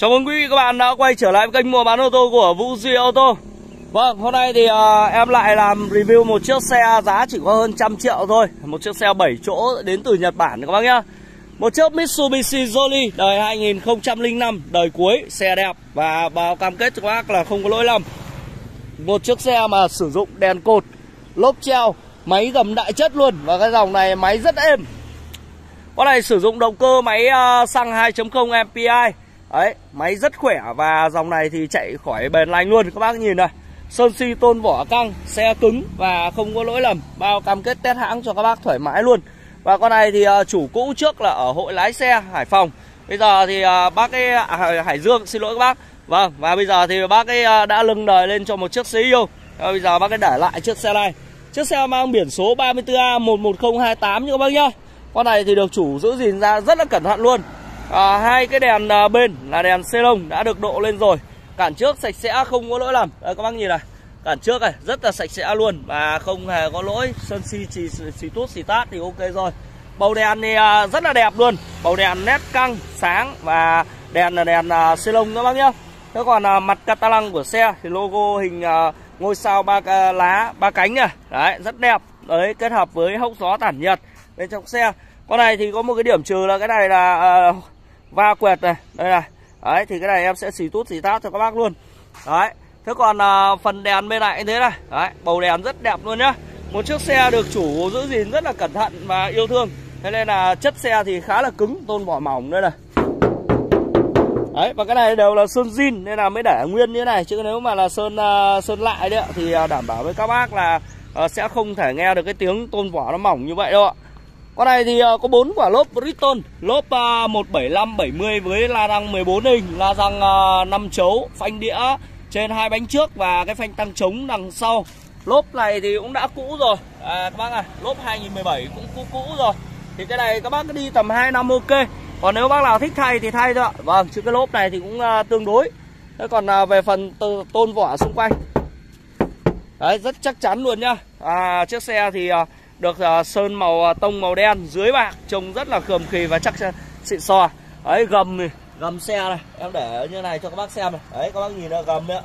Chào mừng quý vị các bạn đã quay trở lại với kênh mua bán ô tô của Vũ Duy ô tô. Vâng, hôm nay thì uh, em lại làm review một chiếc xe giá chỉ có hơn trăm triệu thôi. Một chiếc xe 7 chỗ đến từ Nhật Bản các bác nhá. Một chiếc Mitsubishi Jolly đời 2005, đời cuối, xe đẹp Và báo cam kết cho các bác là không có lỗi lầm. Một chiếc xe mà sử dụng đèn cột, lốp treo, máy gầm đại chất luôn Và cái dòng này máy rất êm. Con này sử dụng động cơ máy uh, xăng 2.0 MPI Đấy, máy rất khỏe và dòng này thì chạy khỏi bền lành luôn. Các bác nhìn này Sơn si tôn vỏ căng, xe cứng và không có lỗi lầm. Bao cam kết test hãng cho các bác thoải mái luôn. Và con này thì à, chủ cũ trước là ở hội lái xe Hải Phòng. Bây giờ thì à, bác ấy, à, Hải Dương, xin lỗi các bác. Vâng, và bây giờ thì bác ấy à, đã lưng đời lên cho một chiếc xe yêu. Và Bây giờ bác ấy để lại chiếc xe này. Chiếc xe mang biển số 34A11028 như các bác nhá. Con này thì được chủ giữ gìn ra rất là cẩn thận luôn à, hai cái đèn à, bên là đèn xê lông đã được độ lên rồi. Cản trước sạch sẽ không có lỗi lầm. Đây, các bác nhìn này. Cản trước này rất là sạch sẽ luôn và không hề có lỗi. Sơn si chỉ xì tút xì tát thì ok rồi. Bầu đèn thì à, rất là đẹp luôn. Bầu đèn nét căng sáng và đèn là đèn à, xê lông các bác nhá. Thế còn à, mặt catalăng của xe thì logo hình à, ngôi sao ba à, lá ba cánh này. Đấy rất đẹp. Đấy kết hợp với hốc gió tản nhiệt bên trong xe. Con này thì có một cái điểm trừ là cái này là uh, va quẹt này. Đây này. Đấy thì cái này em sẽ xì tút xì tát cho các bác luôn. Đấy. Thế còn à, phần đèn bên này như thế này. Đấy bầu đèn rất đẹp luôn nhá. Một chiếc xe được chủ giữ gìn rất là cẩn thận và yêu thương. Thế nên là chất xe thì khá là cứng tôn vỏ mỏng đây này. Đấy và cái này đều là sơn zin nên là mới để nguyên như thế này. Chứ nếu mà là sơn uh, sơn lại đấy thì uh, đảm bảo với các bác là uh, sẽ không thể nghe được cái tiếng tôn vỏ nó mỏng như vậy đâu ạ con này thì ờ, có 4 quả lốp Bridgestone Lốp ờ, 175 70 với la răng 14 inch La răng ờ, 5 chấu Phanh đĩa trên hai bánh trước Và cái phanh tăng trống đằng sau. Lốp này thì cũng đã cũ rồi. À, Các bác à Lốp 2017 cũng cũ cũ rồi. Thì cái này các bác cứ đi tầm 2 năm ok. Còn nếu bác nào thích thay thì thay thôi ạ. Vâng chứ cái lốp này thì cũng tương đối. Thế còn về phần tôn vỏ xung quanh. Đấy rất chắc chắn luôn nhá. À, Chiếc xe thì được uh, sơn màu uh, tông màu đen dưới bạc trông rất là khườm khì và chắc xịn sò. Đấy gầm này gầm xe này. Em để như này cho các bác xem này. Đấy các bác nhìn là gầm đấy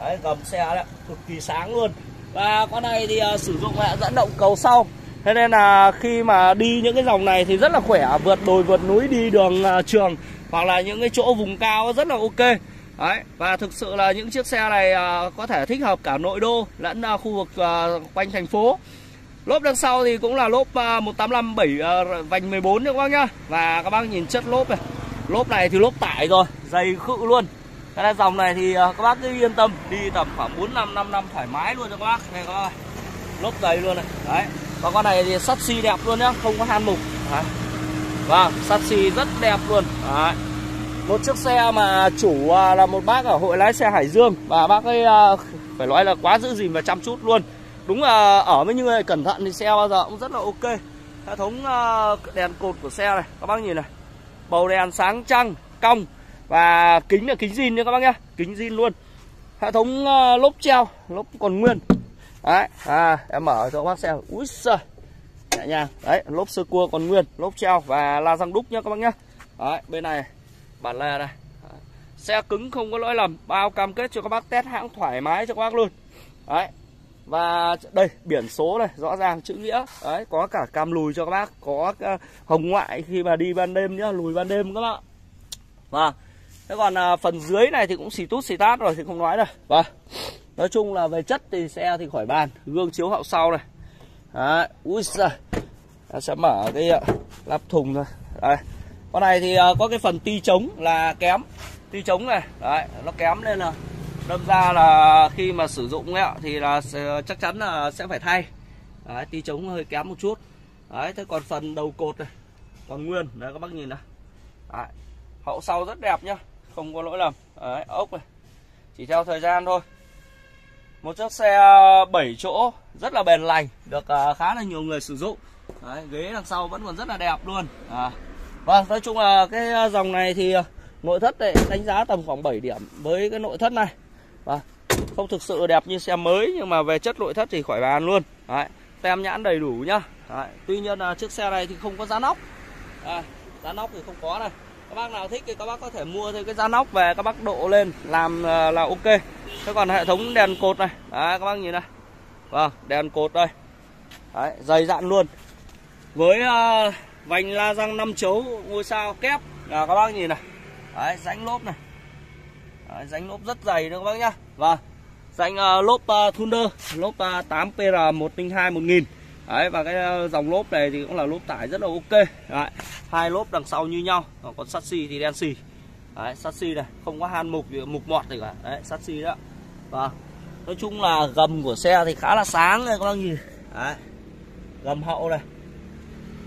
đấy gầm xe đấy cực kỳ sáng luôn. Và con này thì uh, sử dụng hệ dẫn động cầu sau. Thế nên là khi mà đi những cái dòng này thì rất là khỏe. Vượt đồi vượt núi đi đường uh, trường hoặc là những cái chỗ vùng cao rất là ok. Đấy, và thực sự là những chiếc xe này uh, có thể thích hợp cả nội đô lẫn uh, khu vực uh, quanh thành phố. Lốp đằng sau thì cũng là lốp uh, 185 7 vành 14 nha các bác nhá. Và các bác nhìn chất lốp này. Lốp này thì lốp tải rồi, dày khự luôn. Cái này dòng này thì à, các bác cứ yên tâm đi tầm khoảng 4 năm 5 năm thoải mái luôn cho các bác. Đây các bác. Lốp dày luôn này. Đấy. Và con này thì sắt xi đẹp luôn nhá, không có han mục. Đấy. Vâng, sắt xi rất đẹp luôn. Đấy. Một chiếc xe mà chủ à, là một bác ở hội lái xe Hải Dương và bác ấy à, phải nói là quá giữ gìn và chăm chút luôn đúng là ở với những người cẩn thận thì xe bao giờ cũng rất là ok. Hệ thống ờ, đèn cột của xe này, các bác nhìn này. Bầu đèn sáng trăng, cong. Và kính là kính zin nha các bác nhá. Kính zin luôn. Hệ thống ờ, lốp treo, lốp còn nguyên. Đấy à em mở cho các bác xem. Úi giời. Nhẹ nhàng. Đấy, lốp sơ cua còn nguyên, lốp treo và la răng đúc nhá các bác nhá. Đấy, bên này, bản lề này. Xe cứng không có lỗi lầm. Bao cam kết cho các bác test hãng thoải mái cho các bác luôn. Đấy và đây biển số này rõ ràng chữ nghĩa. Đấy có cả cam lùi cho các bác có ờ, hồng ngoại khi mà đi ban đêm nhá lùi ban đêm các bạn và thế còn à, phần dưới này thì cũng xì tút xì tát rồi thì không nói rồi và nói chung là về chất thì xe thì khỏi bàn gương chiếu hậu sau này. Đấy ui giời. Ta sẽ mở cái ờ, lắp thùng rồi đây con này thì ờ, có cái phần ti chống là kém. Ti chống này đấy nó kém nên là đâm ra là khi mà sử dụng ấy thì là chắc chắn là sẽ phải thay. Đấy, tí chống hơi kém một chút. Đấy thế còn phần đầu cột này còn nguyên. Đấy các bác nhìn này đấy, hậu sau rất đẹp nhá không có lỗi lầm. Đấy, ốc này chỉ theo thời gian thôi. Một chiếc xe ờ, 7 chỗ rất là bền lành được ờ, khá là nhiều người sử dụng. Đấy, ghế đằng sau vẫn còn rất là đẹp luôn. À. vâng nói chung là cái ờ, dòng này thì nội thất này đánh giá tầm khoảng 7 điểm với cái nội thất này và không thực sự đẹp như xe mới nhưng mà về chất nội thất thì khỏi bàn luôn. Đấy. Tem nhãn đầy đủ nhá. Đấy. tuy nhiên là chiếc xe này thì không có giá nóc. À, giá nóc thì không có này. Các bác nào thích thì các bác có thể mua thêm cái giá nóc về các bác độ lên làm là, là ok. Thế còn hệ thống đèn cột này. Đấy, các bác nhìn này. Vâng đèn cột đây. Đấy, dày dặn luôn. Với uh, vành la răng 5 chấu ngôi sao kép. Là các bác nhìn này. Đấy, rãnh lốp này đấy, rãnh lốp rất dày đó các bác nhá. Và rãnh uh, lốp uh, Thunder lốp uh, 8 PR 102 1000 Đấy và cái ờ, dòng lốp này thì cũng là lốp tải rất là ok. Đấy, hai lốp đằng sau như nhau còn sắt xi thì đen xì. Đấy, sắt xi này không có han mục mục mọt gì cả. Đấy, sắt xi đó. Và nói chung là gầm của xe thì khá là sáng này các bác nhìn. Đấy, gầm hậu này.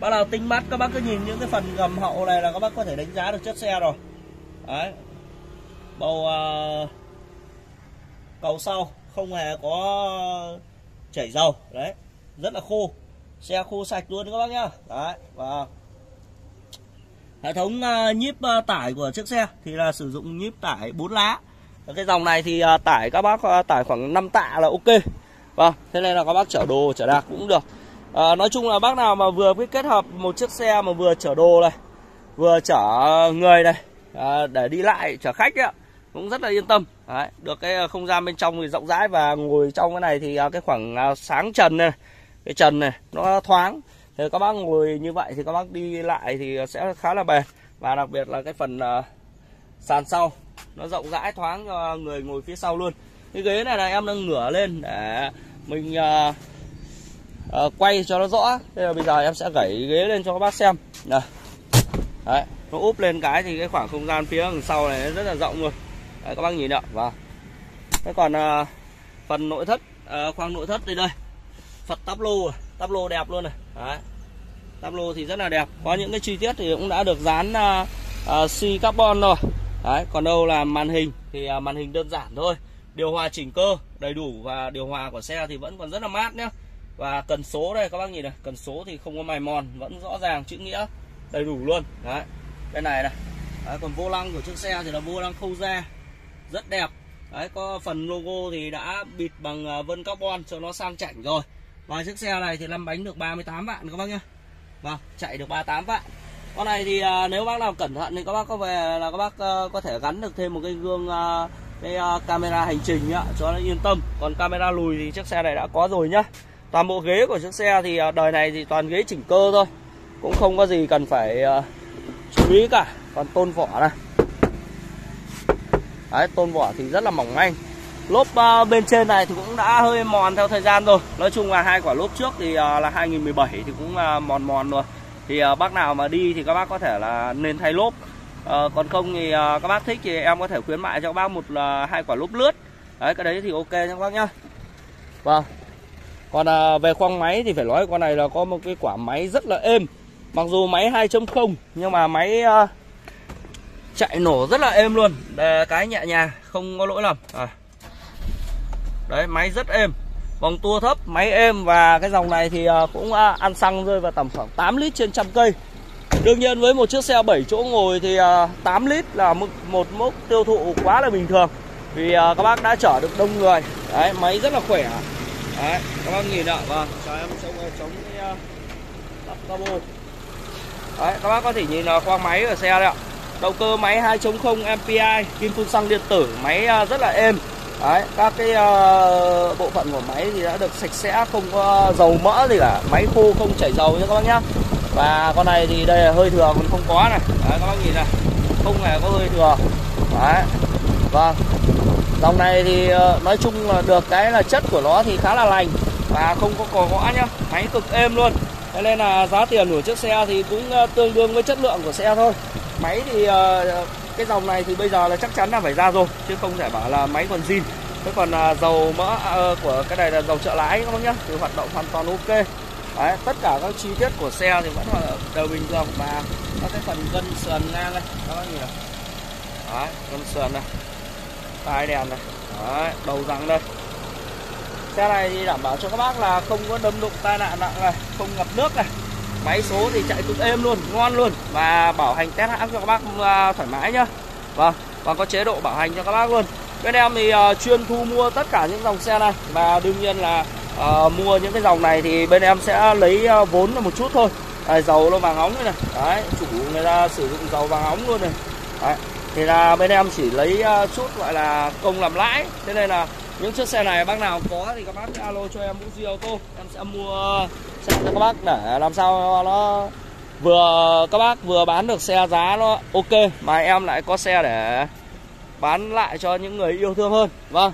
Bắt đầu tinh mắt các bác cứ nhìn những cái phần gầm hậu này là các bác có thể đánh giá được chất xe rồi. Đấy Bầu uh, cầu sau không hề có chảy dầu. Đấy rất là khô. Xe khô sạch luôn các bác nhá. Đấy và hệ thống uh, nhíp uh, tải của chiếc xe thì là sử dụng nhíp tải 4 lá. Cái dòng này thì uh, tải các bác uh, tải khoảng 5 tạ là ok. Vâng thế nên là các bác chở đồ chở đạc cũng được. À, nói chung là bác nào mà vừa biết kết hợp một chiếc xe mà vừa chở đồ này vừa chở người này à, để đi lại chở khách ấy, cũng rất là yên tâm. Đấy, được cái ờ, không gian bên trong thì rộng rãi và ngồi trong cái này thì ờ, cái khoảng ờ, sáng trần này cái trần này nó thoáng. Thì các bác ngồi như vậy thì các bác đi lại thì sẽ khá là bền. Và đặc biệt là cái phần uh, sàn sau nó rộng rãi thoáng cho người ngồi phía sau luôn. Cái ghế này là em đang ngửa lên để mình uh, uh, quay cho nó rõ. Thế là bây giờ em sẽ gãy ghế lên cho các bác xem. Này đấy nó úp lên cái thì cái khoảng không gian phía đằng sau này rất là rộng luôn đấy, các bác nhìn ạ và thế còn à, phần nội thất à, khoang nội thất đây đây. Phật tắp lô tắp lô đẹp luôn này. Đấy. Tắp lô thì rất là đẹp. Có những cái chi tiết thì cũng đã được dán à, à, xi carbon rồi. Đấy còn đâu là màn hình thì à, màn hình đơn giản thôi. Điều hòa chỉnh cơ đầy đủ và điều hòa của xe thì vẫn còn rất là mát nhá. Và cần số đây các bác nhìn này cần số thì không có mài mòn vẫn rõ ràng chữ nghĩa đầy đủ luôn. Đấy bên này này. Đấy, còn vô lăng của chiếc xe thì là vô lăng khâu da rất đẹp. Đấy có phần logo thì đã bịt bằng à, vân carbon cho nó sang chảnh rồi. Và chiếc xe này thì lăn bánh được 38 vạn các bác nhá Vâng chạy được 38 vạn. Con này thì à, nếu bác nào cẩn thận thì các bác có về là các bác à, có thể gắn được thêm một cái gương à, cái à, camera hành trình nhá, cho nó yên tâm. Còn camera lùi thì chiếc xe này đã có rồi nhá. Toàn bộ ghế của chiếc xe thì à, đời này thì toàn ghế chỉnh cơ thôi. Cũng không có gì cần phải à, chú ý cả. Còn tôn vỏ này. Đấy tôn vỏ thì rất là mỏng manh. Lốp uh, bên trên này thì cũng đã hơi mòn theo thời gian rồi. Nói chung là hai quả lốp trước thì uh, là 2017 thì cũng uh, mòn mòn rồi. Thì uh, bác nào mà đi thì các bác có thể là nên thay lốp. Uh, Còn không thì uh, các bác thích thì em có thể khuyến mại cho các bác một uh, hai quả lốp lướt. Đấy cái đấy thì ok nha các bác nhá. Vâng. Còn uh, về khoang máy thì phải nói con này là có một cái quả máy rất là êm. Mặc dù máy 2.0 nhưng mà máy uh, chạy nổ rất là êm luôn. Để cái nhẹ nhàng không có lỗi lầm. À. Đấy máy rất êm. Vòng tua thấp máy êm. Và cái dòng này thì à, cũng à, ăn xăng rơi vào tầm khoảng 8 lít trên trăm cây. Đương nhiên với một chiếc xe 7 chỗ ngồi thì à, 8 lít là một, một mốc tiêu thụ quá là bình thường. Vì các bác đã chở được đông người. Đấy máy rất là khỏe. Đấy các bác nhìn ạ. Vâng cho em chống chống cái lắp cabo. Đấy các bác có thể nhìn khoang máy ở xe đây ạ động cơ máy 2.0 MPI kim phun xăng điện tử máy à, rất là êm. Đấy, các cái uh, bộ phận của máy thì đã được sạch sẽ không có dầu mỡ gì cả. Máy khô không chảy dầu nha các bác nhá. Và con này thì đây là hơi thừa còn không có này. Đấy, các bác nhìn này không hề có hơi thừa. Đấy vâng. Dòng này thì uh, nói chung là được cái là chất của nó thì khá là lành và không có cò gõ nhá. Máy cực êm luôn thế nên là giá tiền của chiếc xe thì cũng ờ, tương đương với chất lượng của xe thôi. Máy thì ờ, cái dòng này thì bây giờ là chắc chắn là phải ra rồi, chứ không thể bảo là máy còn zin. Thế còn ờ, dầu mỡ của cái này là dầu trợ lái các bác nhá, thì hoạt động hoàn toàn ok. Đấy, tất cả các chi tiết của xe thì vẫn là đều bình thường và các cái phần gân sườn ngang đây, các bác nhìn này. Đấy, gân sườn này, tai đèn này. Đấy, đầu răng đây xe này thì đảm bảo cho các bác là không có đâm đụng tai nạn nặng này không ngập nước này. Máy số thì chạy cực êm luôn ngon luôn và bảo hành test hãng cho các bác à, thoải mái nhá. Vâng và có chế độ bảo hành cho các bác luôn. Bên em thì uh, chuyên thu mua tất cả những dòng xe này và đương nhiên là uh, mua những cái dòng này thì bên em sẽ lấy uh, vốn là một chút thôi. Đây, dầu nó vàng óng đây này. Đấy chủ người ta sử dụng dầu vàng óng luôn này. Đấy thì là bên em chỉ lấy chút gọi là công làm lãi. Thế nên là những chiếc xe này bác nào có thì các bác alo cho em Vũ Duy ô tô em sẽ mua xe cho các bác để làm sao nó vừa, các bác vừa bán được xe giá nó ok, mà em lại có xe để bán lại cho những người yêu thương hơn. Vâng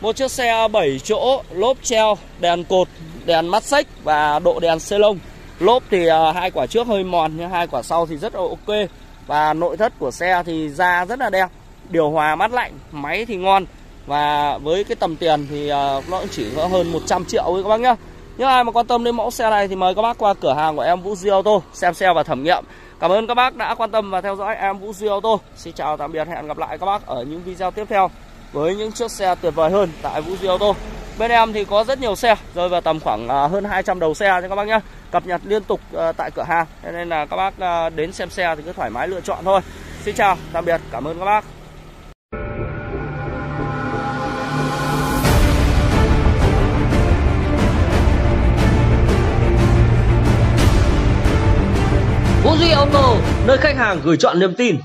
một chiếc xe 7 chỗ, lốp treo, đèn cột, đèn mắt xích và độ đèn xe lông. Lốp thì à, hai quả trước hơi mòn, nhưng hai quả sau thì rất là ok. Và nội thất của xe thì da rất là đẹp, điều hòa mát lạnh, máy thì ngon và với cái tầm tiền thì ờ, nó nó chỉ có hơn 100 triệu thôi các bác nhá. Nếu ai mà quan tâm đến mẫu xe này thì mời các bác qua cửa hàng của em Vũ Duy Auto xem xe và thẩm nghiệm. Cảm ơn các bác đã quan tâm và theo dõi em Vũ Duy Auto. Xin chào tạm biệt hẹn gặp lại các bác ở những video tiếp theo với những chiếc xe tuyệt vời hơn tại Vũ Duy Auto. Bên em thì có rất nhiều xe rơi vào tầm khoảng ờ, hơn 200 đầu xe cho các bác nhé Cập nhật liên tục ờ, tại cửa hàng Nên là các bác đến xem xe thì cứ thoải mái lựa chọn thôi. Xin chào, tạm biệt, cảm ơn các bác. Duy Auto, nơi khách hàng gửi chọn niềm tin.